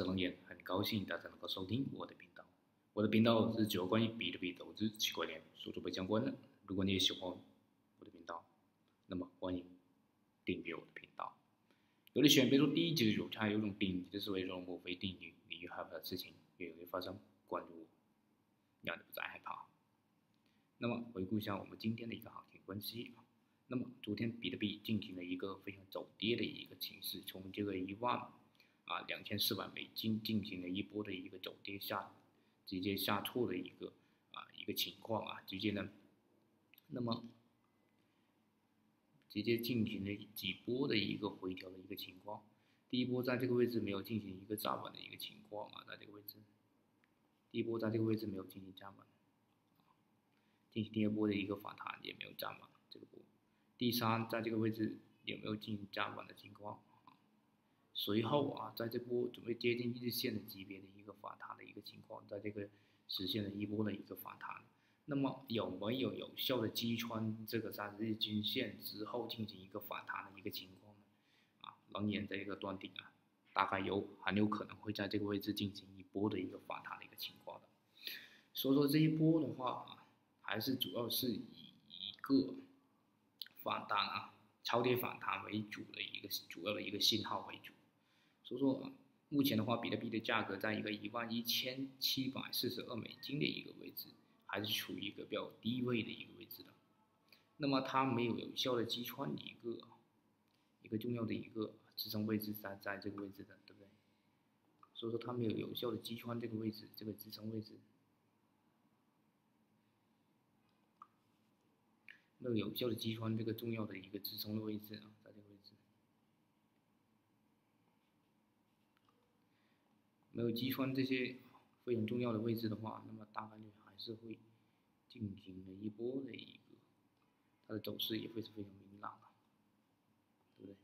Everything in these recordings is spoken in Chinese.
是龙岩，很高兴大家能够收听我的频道。我的频道是主要关于比特币投资、区块链、数字币相关的。如果你也喜欢我的频道，那么欢迎订阅我的频道。有的选，比如说第一集的有差有种顶级的思维，说莫非定律，你越害怕的事情越容易发生。关注我，让你不再害怕。那么回顾一下我们今天的一个行情分析。那么昨天比特币进行了一个非常走跌的一个情势，从这个一万。啊，两千四百美金进行了一波的一个走跌下，直接下挫的一个啊一个情况啊，直接呢，那么直接进行了几波的一个回调的一个情况。第一波在这个位置没有进行一个站稳的一个情况啊，在这个位置，第一波在这个位置没有进行站稳，进行第二波的一个反弹也没有站稳这个波。第三，在这个位置也没有进行站稳的情况？随后啊，在这波准备接近日线的级别的一个反弹的一个情况，在这个实现了一波的一个反弹，那么有没有有效的击穿这个三十日均线之后进行一个反弹的一个情况呢？啊，冷眼的一个断定啊，大概有很有可能会在这个位置进行一波的一个反弹的一个情况的。所以说这一波的话啊，还是主要是以一个反弹啊，超跌反弹为主的一个主要的一个信号为主。所以说，目前的话，比特币的价格在一个一万一千七百四十二美金的一个位置，还是处于一个比较低位的一个位置的。那么它没有有效的击穿一个一个重要的一个支撑位置，在在这个位置的，对不对？所以说它没有有效的击穿这个位置，这个支撑位置，没有有效的击穿这个重要的一个支撑的位置啊。在这没有击穿这些非常重要的位置的话，那么大概率还是会进行了一波的一个，它的走势也会是非常明朗的，对不对？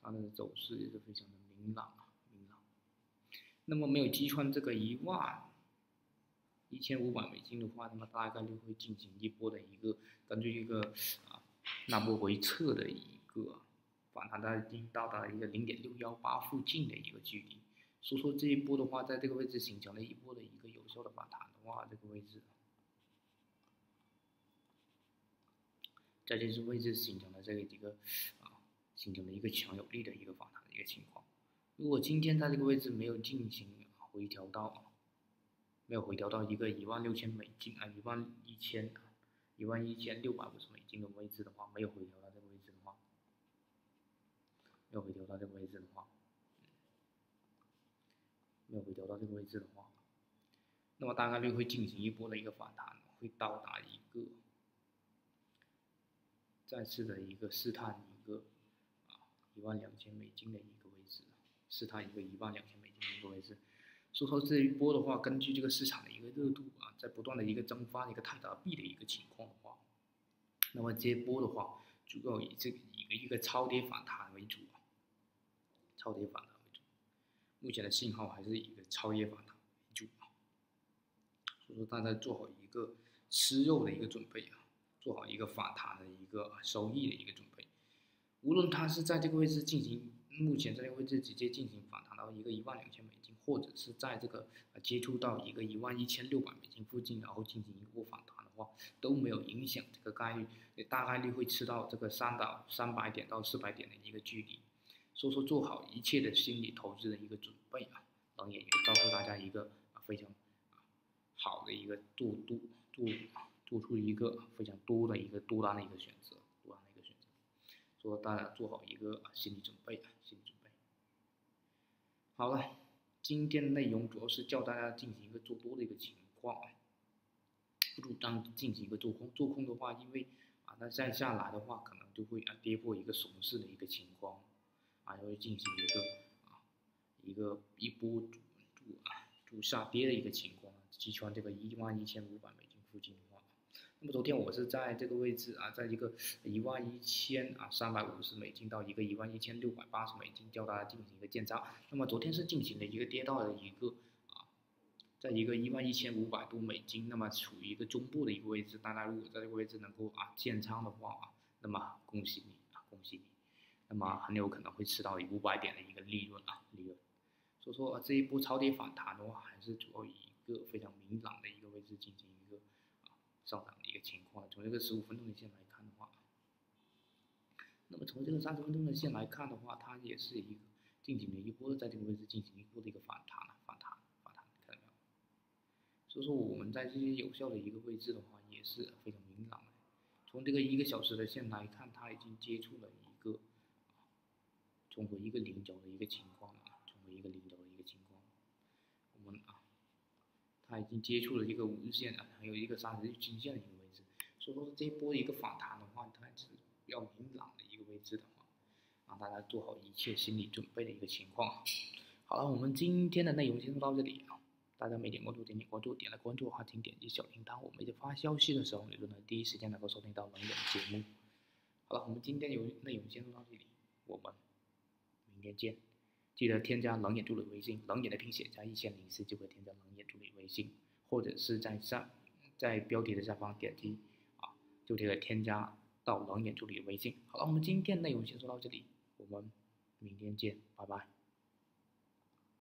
它的走势也是非常的明朗啊，明朗。那么没有击穿这个一万一千五百美金的话，那么大概率会进行一波的一个，根据一个。那波回撤的一个反弹，它已经到达了一个零点六幺八附近的一个距离，所以说这一波的话，在这个位置形成了一波的一个有效的反弹的话，这个位置，在这个位置形成了这个一个啊，形成了一个强有力的一个反弹的一个情况。如果今天在这个位置没有进行回调到，没有回调到一个一万六千美金啊，一万一千。一万一千六百五十美金的位置的话，没有回调到这个位置的话，没有回调到这个位置的话，没有回调到这个位置的话，那么大概率会进行一波的一个反弹，会到达一个再次的一个试探一个啊一万两千美金的一个位置，试探一个一万两千美金的一个位置。所以说这一波的话，根据这个市场的一个热度啊，在不断的一个蒸发一个泰达币的一个情况的话，那么这一波的话，主要以这个一个一个超跌反弹为主啊，超跌反弹为主，目前的信号还是一个超跌反弹为主啊，所以说大家做好一个吃肉的一个准备啊，做好一个反弹的一个收益的一个准备，无论它是在这个位置进行，目前这个位置直接进行反弹到一个一万两千美金。或者是在这个呃接触到一个一万一千六百美金附近，然后进行一波反弹的话，都没有影响这个概率，大概率会吃到这个三到三百点到四百点的一个距离，所以说做好一切的心理投资的一个准备啊，当然也告诉大家一个啊非常好的一个做多做做出一个非常多的一个，多单的一个选择，说大家做好一个心理准备啊，心理准备，好了。今天的内容主要是教大家进行一个做多的一个情况，不主张进行一个做空。做空的话，因为啊，那再下来的话，可能就会啊跌破一个熊市的一个情况，啊，会进行一个啊一个一波主主啊主下跌的一个情况，击穿这个一万一千五百美金附近。那么昨天我是在这个位置啊，在一个一万一千啊三百五十美金到一个一万一千六百八十美金，教大家进行一个建仓。那么昨天是进行了一个跌到了一个啊，在一个一万一千五百多美金，那么处于一个中部的一个位置。大家如果在这个位置能够啊建仓的话啊，那么恭喜你啊，恭喜你，那么很有可能会吃到五百点的一个利润啊，利润。所以说这一波超跌反弹的话，还是主要以一个非常明朗的一个位置进行上涨的一个情况。从这个十五分钟的线来看的话，那么从这个三十分钟的线来看的话，它也是一个进行了一波在这个位置进行一波的一个反弹啊，反弹，反弹，看到没有？所以说我们在这些有效的一个位置的话，也是非常明朗的。从这个一个小时的线来看，它已经接触了一个重回一个菱角的一个情况了。一个领导的一个情况，我们啊，它已经接触了一个五日线了，还有一个三十日均线的一个位置，所以说这一波一个反弹的话，它是比较明朗的一个位置的话，让大家做好一切心理准备的一个情况。好了，我们今天的内容先说到这里啊，大家没点关注点点关注，点了关注的话请点击小铃铛，我们在发消息的时候你就能第一时间能够收听到冷眼节目。好了，我们今天有内容先说到这里，我们明天见。记得添加冷眼助理微信，冷眼的拼写加一千零四就可以添加冷眼助理微信，或者是在上在标题的下方点击啊，就可以添加到冷眼助理微信。好了，我们今天内容先说到这里，我们明天见，拜拜。